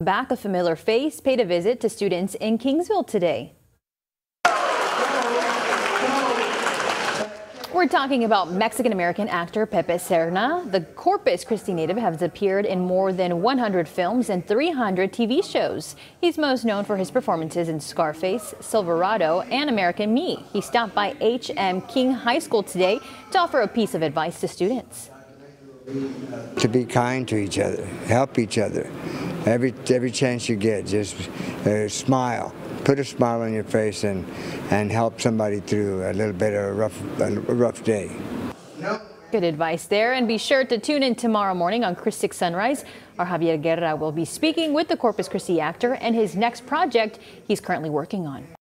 Back a familiar face paid a visit to students in Kingsville today. We're talking about Mexican-American actor Pepe Serna. The Corpus Christi native has appeared in more than 100 films and 300 TV shows. He's most known for his performances in Scarface, Silverado, and American Me. He stopped by H.M. King High School today to offer a piece of advice to students. To be kind to each other, help each other. Every, every chance you get, just uh, smile put a smile on your face and, and help somebody through a little bit of a rough, a rough day. Good advice there. And be sure to tune in tomorrow morning on 6 Sunrise. Our Javier Guerra will be speaking with the Corpus Christi actor and his next project he's currently working on.